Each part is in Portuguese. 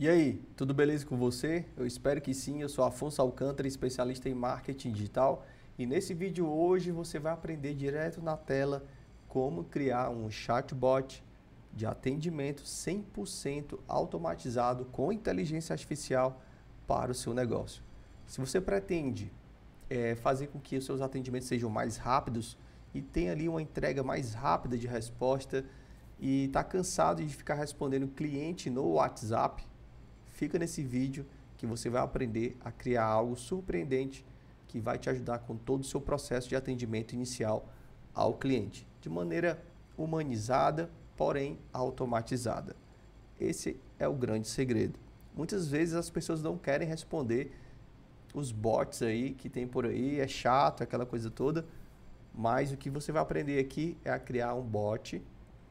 E aí, tudo beleza com você? Eu espero que sim. Eu sou Afonso Alcântara, especialista em marketing digital. E nesse vídeo hoje você vai aprender direto na tela como criar um chatbot de atendimento 100% automatizado com inteligência artificial para o seu negócio. Se você pretende é, fazer com que os seus atendimentos sejam mais rápidos e tenha ali uma entrega mais rápida de resposta e está cansado de ficar respondendo cliente no WhatsApp, fica nesse vídeo que você vai aprender a criar algo surpreendente que vai te ajudar com todo o seu processo de atendimento inicial ao cliente, de maneira humanizada, porém automatizada. Esse é o grande segredo. Muitas vezes as pessoas não querem responder os bots aí que tem por aí, é chato, aquela coisa toda, mas o que você vai aprender aqui é a criar um bot,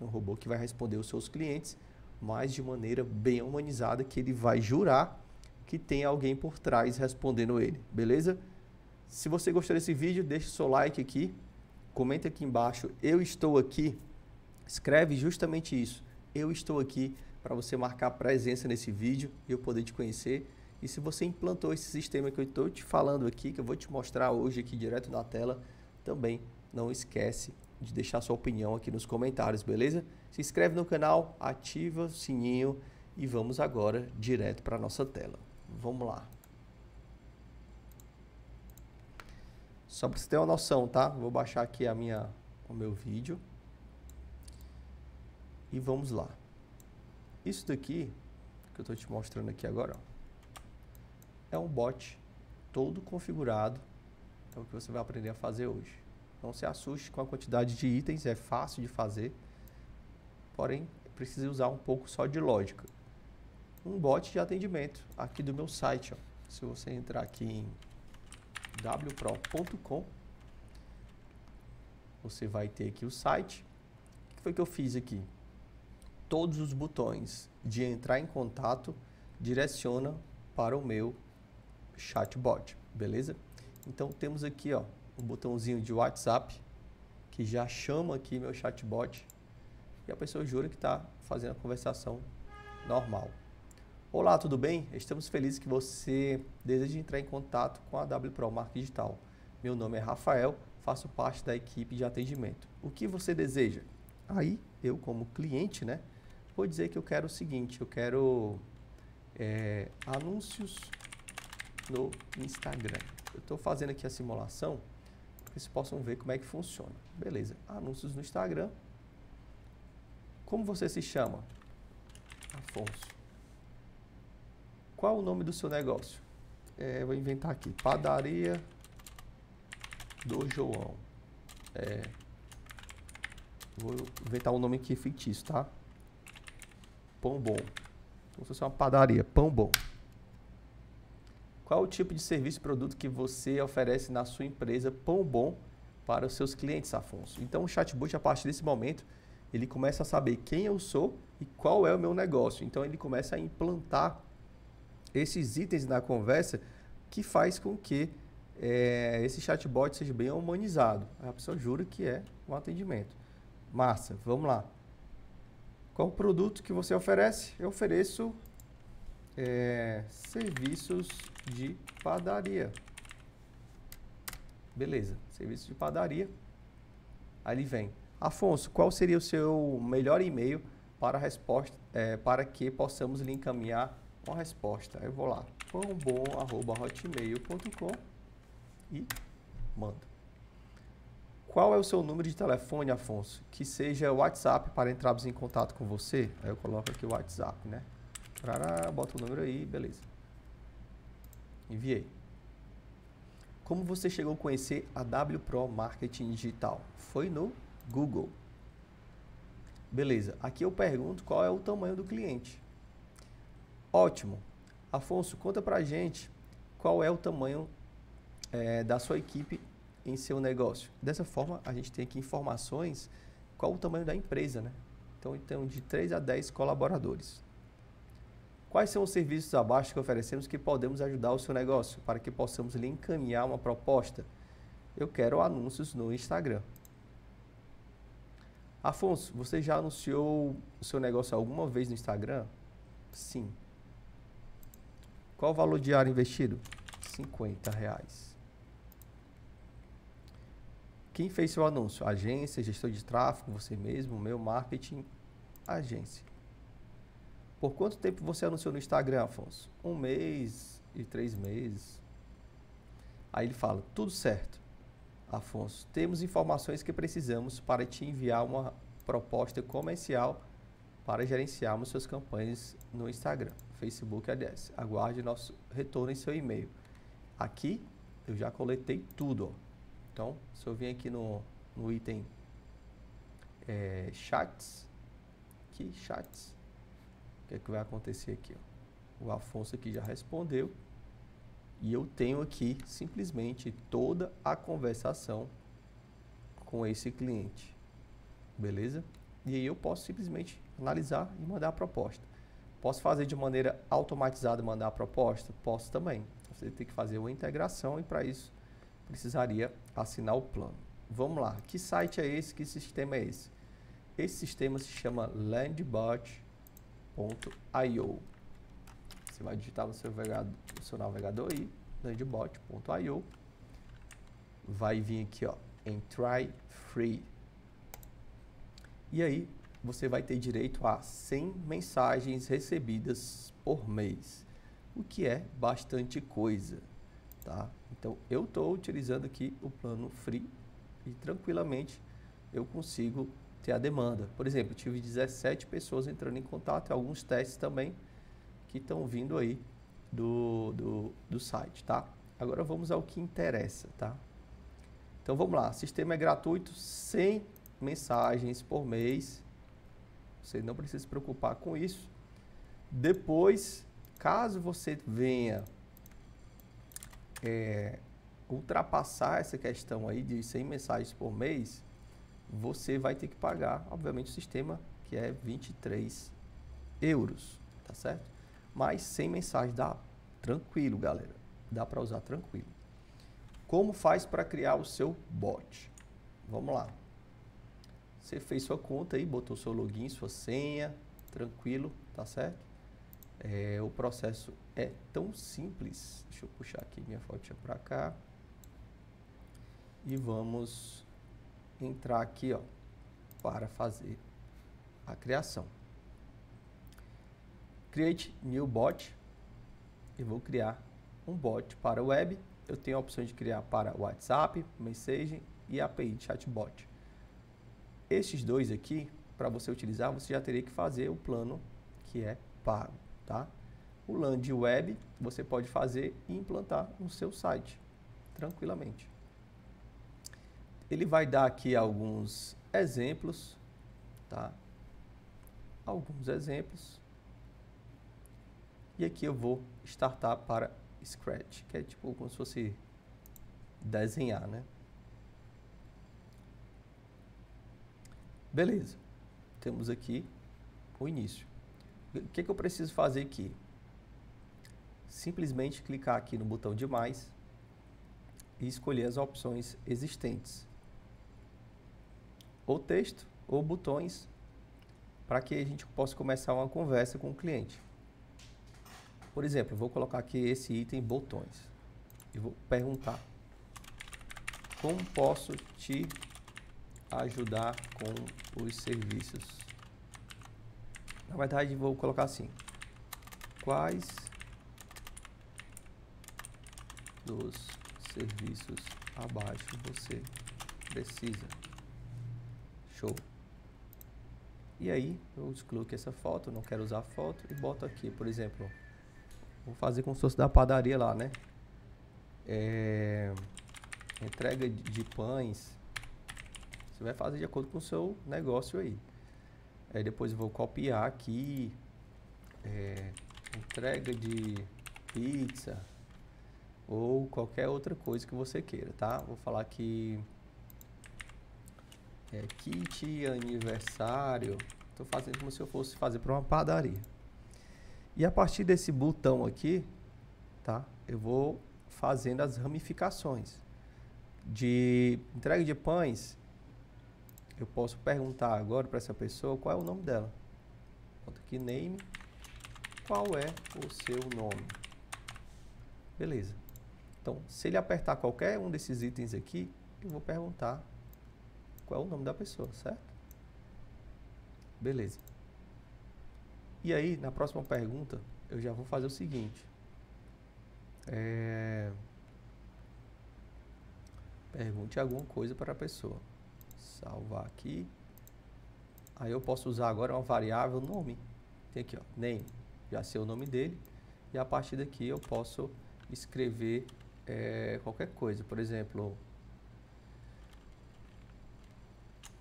um robô que vai responder os seus clientes, mas de maneira bem humanizada, que ele vai jurar que tem alguém por trás respondendo ele, beleza? Se você gostou desse vídeo, deixe seu like aqui, comenta aqui embaixo, eu estou aqui, escreve justamente isso, eu estou aqui para você marcar presença nesse vídeo e eu poder te conhecer. E se você implantou esse sistema que eu estou te falando aqui, que eu vou te mostrar hoje aqui direto na tela, também não esquece de deixar sua opinião aqui nos comentários, beleza? Se inscreve no canal, ativa o sininho e vamos agora direto para a nossa tela. Vamos lá. Só para você ter uma noção, tá? Vou baixar aqui a minha, o meu vídeo. E vamos lá. Isso daqui, que eu estou te mostrando aqui agora, ó, é um bot todo configurado. É o que você vai aprender a fazer hoje. Não se assuste com a quantidade de itens, é fácil de fazer. Porém, precisa usar um pouco só de lógica. Um bot de atendimento aqui do meu site. Ó. Se você entrar aqui em wpro.com, você vai ter aqui o site. O que foi que eu fiz aqui? Todos os botões de entrar em contato direciona para o meu chatbot, beleza? Então temos aqui, ó, um botãozinho de WhatsApp que já chama aqui meu chatbot e a pessoa jura que está fazendo a conversação normal. Olá, tudo bem? Estamos felizes que você deseja entrar em contato com a WPro Marketing Digital. Meu nome é Rafael, faço parte da equipe de atendimento. O que você deseja? Aí, eu como cliente, né, vou dizer que eu quero o seguinte, eu quero é, anúncios no Instagram. Eu estou fazendo aqui a simulação que vocês possam ver como é que funciona. Beleza, anúncios no Instagram. Como você se chama? Afonso. Qual o nome do seu negócio? É, vou inventar aqui. Padaria do João. É, vou inventar um nome aqui fictício, tá? Pão bom. Como se fosse uma padaria. Pão bom. Qual o tipo de serviço e produto que você oferece na sua empresa Pão Bom para os seus clientes, Afonso? Então, o chatbot, a partir desse momento, ele começa a saber quem eu sou e qual é o meu negócio. Então, ele começa a implantar esses itens na conversa que faz com que é, esse chatbot seja bem humanizado. A pessoa jura que é um atendimento. Massa, vamos lá. Qual o produto que você oferece? Eu ofereço é, serviços de padaria. Beleza, serviço de padaria. Ele vem. Afonso, qual seria o seu melhor e-mail para, resposta, é, para que possamos lhe encaminhar uma resposta. Eu vou lá, pãobom.hotmail.com e mando. Qual é o seu número de telefone, Afonso? Que seja o WhatsApp para entrarmos em contato com você. Aí eu coloco aqui o WhatsApp, né? Bota o número aí, beleza. Enviei. Como você chegou a conhecer a W Pro Marketing Digital? Foi no Google. Beleza. Aqui eu pergunto qual é o tamanho do cliente. Ótimo. Afonso, conta pra gente qual é o tamanho é, da sua equipe em seu negócio. Dessa forma, a gente tem aqui informações qual o tamanho da empresa, né? Então, então de 3 a 10 colaboradores. Quais são os serviços abaixo que oferecemos que podemos ajudar o seu negócio para que possamos lhe encaminhar uma proposta? Eu quero anúncios no Instagram. Afonso, você já anunciou o seu negócio alguma vez no Instagram? Sim. Qual o valor diário investido? 50 reais. Quem fez seu anúncio? Agência, gestor de tráfego, você mesmo, meu marketing, agência. Por quanto tempo você anunciou no Instagram, Afonso? Um mês e três meses. Aí ele fala, tudo certo. Afonso, temos informações que precisamos para te enviar uma proposta comercial para gerenciarmos suas campanhas no Instagram, Facebook e ADS. Aguarde nosso retorno em seu e-mail. Aqui eu já coletei tudo. Ó. Então, se eu vir aqui no, no item é, chats, aqui, chats, que é que vai acontecer aqui? Ó? O Afonso aqui já respondeu. E eu tenho aqui simplesmente toda a conversação com esse cliente. Beleza? E aí eu posso simplesmente analisar e mandar a proposta. Posso fazer de maneira automatizada mandar a proposta? Posso também. Você tem que fazer uma integração e para isso precisaria assinar o plano. Vamos lá. Que site é esse? Que sistema é esse? Esse sistema se chama Landbot landbot.io. Você vai digitar no seu navegador, no seu navegador aí, landbot.io. Vai vir aqui, ó, em Try Free. E aí, você vai ter direito a 100 mensagens recebidas por mês, o que é bastante coisa, tá? Então, eu estou utilizando aqui o plano free e tranquilamente eu consigo ter a demanda. Por exemplo, tive 17 pessoas entrando em contato e alguns testes também que estão vindo aí do, do, do site, tá? Agora vamos ao que interessa, tá? Então vamos lá, sistema é gratuito, 100 mensagens por mês. Você não precisa se preocupar com isso. Depois, caso você venha é, ultrapassar essa questão aí de 100 mensagens por mês, você vai ter que pagar, obviamente, o sistema que é 23 euros, tá certo? Mas sem mensagem dá tranquilo, galera. Dá para usar tranquilo. Como faz para criar o seu bot? Vamos lá. Você fez sua conta aí, botou seu login, sua senha, tranquilo, tá certo? É, o processo é tão simples. Deixa eu puxar aqui minha fotinha para cá. E vamos entrar aqui ó, para fazer a criação. Create new bot. E vou criar um bot para web. Eu tenho a opção de criar para WhatsApp, Messaging e API de chatbot. Esses dois aqui, para você utilizar, você já teria que fazer o plano que é pago, tá? O land web você pode fazer e implantar no seu site tranquilamente. Ele vai dar aqui alguns exemplos, tá? Alguns exemplos. E aqui eu vou startar para Scratch, que é tipo como se fosse desenhar, né? Beleza. Temos aqui o início. O que, que eu preciso fazer aqui? Simplesmente clicar aqui no botão de mais e escolher as opções existentes ou texto ou botões para que a gente possa começar uma conversa com o cliente. Por exemplo, vou colocar aqui esse item botões e vou perguntar: Como posso te ajudar com os serviços? Na verdade, vou colocar assim: Quais dos serviços abaixo você precisa? Show. E aí, eu excluo aqui essa foto, não quero usar a foto e boto aqui, por exemplo, vou fazer como se fosse da padaria lá, né? É, entrega de pães. Você vai fazer de acordo com o seu negócio aí. Aí depois eu vou copiar aqui. É, entrega de pizza ou qualquer outra coisa que você queira, tá? Vou falar que é, kit aniversário. Estou fazendo como se eu fosse fazer para uma padaria. E a partir desse botão aqui, tá? Eu vou fazendo as ramificações. De entrega de pães, eu posso perguntar agora para essa pessoa qual é o nome dela. Bota aqui name. Qual é o seu nome? Beleza. Então, se ele apertar qualquer um desses itens aqui, eu vou perguntar qual é o nome da pessoa, certo? Beleza. E aí, na próxima pergunta, eu já vou fazer o seguinte. É... Pergunte alguma coisa para a pessoa. Salvar aqui. Aí eu posso usar agora uma variável nome. Tem aqui, ó, name. Já sei o nome dele. E a partir daqui eu posso escrever é, qualquer coisa. Por exemplo,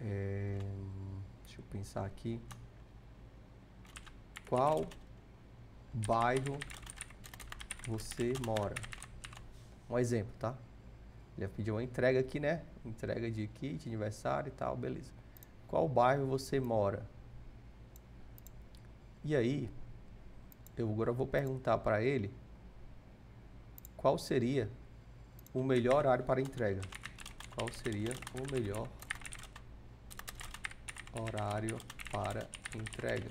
é, deixa eu pensar aqui. Qual bairro você mora? Um exemplo, tá? Ele pediu uma entrega aqui, né? Entrega de kit, aniversário e tal, beleza. Qual bairro você mora? E aí, eu agora vou perguntar para ele qual seria o melhor horário para entrega. Qual seria o melhor horário para entrega?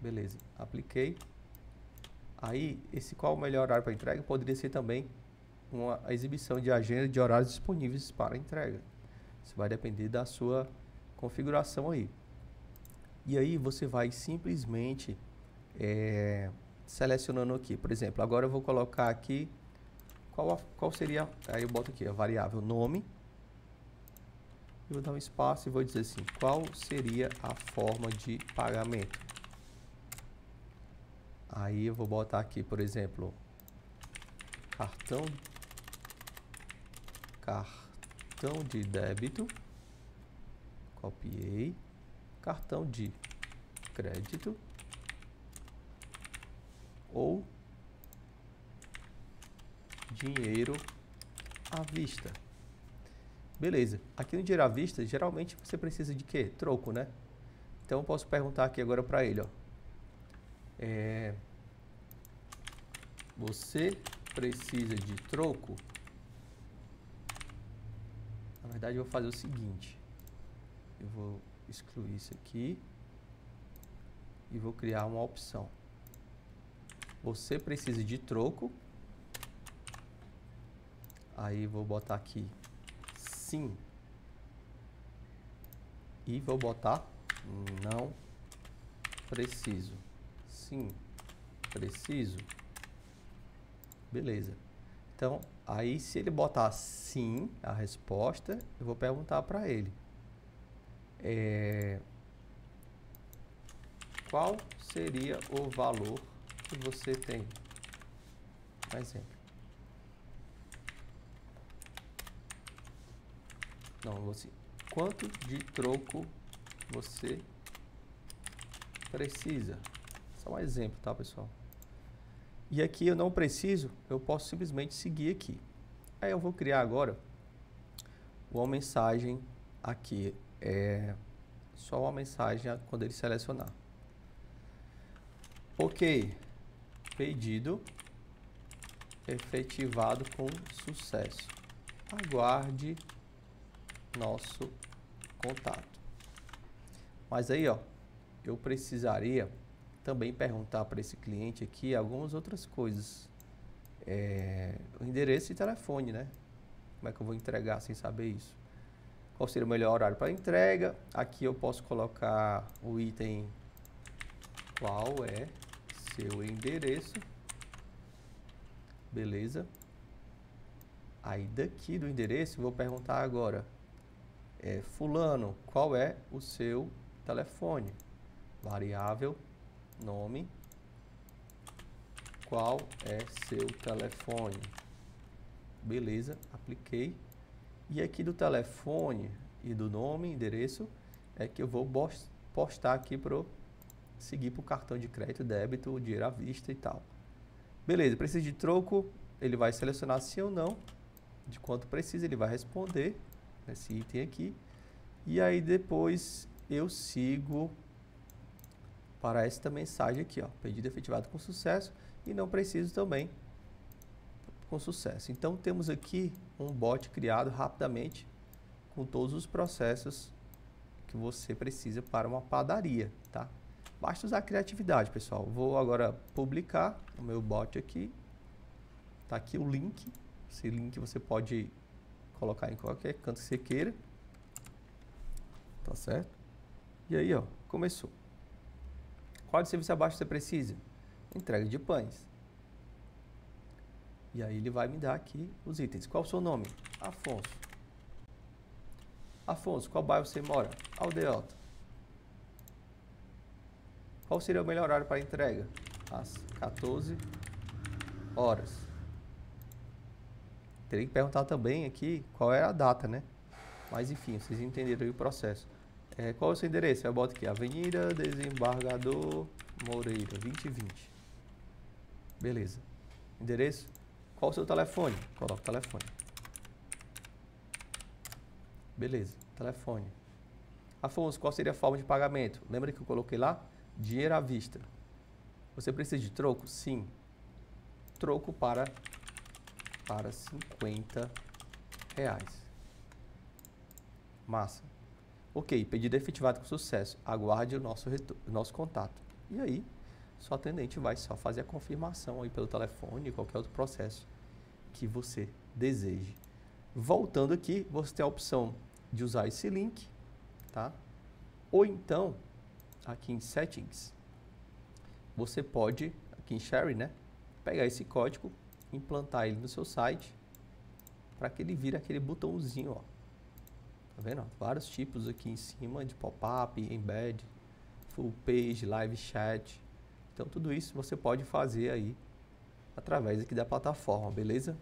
Beleza, apliquei. Aí, esse qual o melhor horário para entrega poderia ser também uma exibição de agenda de horários disponíveis para entrega. Isso vai depender da sua configuração aí. E aí você vai simplesmente é, selecionando aqui. Por exemplo, agora eu vou colocar aqui qual, a, qual seria, aí eu boto aqui a variável nome. E vou dar um espaço e vou dizer assim, qual seria a forma de pagamento? Aí eu vou botar aqui, por exemplo, cartão cartão de débito. Copiei. Cartão de crédito ou dinheiro à vista. Beleza. Aqui no dinheiro à vista, geralmente você precisa de quê? Troco, né? Então eu posso perguntar aqui agora para ele, ó. É, você precisa de troco? Na verdade, eu vou fazer o seguinte. Eu vou excluir isso aqui e vou criar uma opção. Você precisa de troco. Aí vou botar aqui sim. E vou botar não preciso sim, preciso. Beleza. Então, aí se ele botar sim, a resposta, eu vou perguntar para ele. É, qual seria o valor que você tem? Um exemplo. Não, você. Quanto de troco você precisa? Só um exemplo, tá, pessoal? E aqui eu não preciso, eu posso simplesmente seguir aqui. Aí eu vou criar agora uma mensagem aqui. É só uma mensagem quando ele selecionar. Ok, pedido efetivado com sucesso. Aguarde nosso contato. Mas aí, ó, eu precisaria também perguntar para esse cliente aqui algumas outras coisas. É, o endereço e telefone, né? Como é que eu vou entregar sem saber isso? Qual seria o melhor horário para entrega? Aqui eu posso colocar o item qual é seu endereço. Beleza? Aí daqui do endereço eu vou perguntar agora, é, fulano, qual é o seu telefone? Variável nome, qual é seu telefone. Beleza, apliquei. E aqui do telefone e do nome, endereço, é que eu vou postar aqui para seguir para o cartão de crédito, débito, dinheiro à vista e tal. Beleza, precisa de troco, ele vai selecionar sim ou não, de quanto precisa, ele vai responder esse item aqui. E aí depois eu sigo para esta mensagem aqui, ó, pedido efetivado com sucesso e não preciso também com sucesso. Então temos aqui um bot criado rapidamente com todos os processos que você precisa para uma padaria, tá? Basta usar criatividade, pessoal. Vou agora publicar o meu bot aqui Tá aqui o link. Esse link você pode colocar em qualquer canto que você queira. Tá certo? E aí, ó, começou. Qual de serviço abaixo você precisa? Entrega de pães. E aí ele vai me dar aqui os itens. Qual o seu nome? Afonso. Afonso, qual bairro você mora? Aldeota. Qual seria o melhor horário para entrega? Às 14 horas. Teria que perguntar também aqui qual é a data, né? Mas enfim, vocês entenderam aí o processo. É, qual é o seu endereço? Eu boto aqui, Avenida Desembargador Moreira, 2020. Beleza. Endereço? Qual o seu telefone? Coloca o telefone. Beleza, telefone. Afonso, qual seria a forma de pagamento? Lembra que eu coloquei lá? Dinheiro à vista. Você precisa de troco? Sim. Troco para, para 50 reais. Massa. Ok, pedido efetivado com sucesso. Aguarde o nosso, nosso contato. E aí, sua atendente vai só fazer a confirmação aí pelo telefone, qualquer outro processo que você deseje. Voltando aqui, você tem a opção de usar esse link, tá? Ou então, aqui em Settings, você pode, aqui em Share, né? Pegar esse código, implantar ele no seu site, para que ele vire aquele botãozinho, ó. Tá vendo? Vários tipos aqui em cima de pop-up, embed, full page, live chat. Então tudo isso você pode fazer aí através aqui da plataforma, beleza?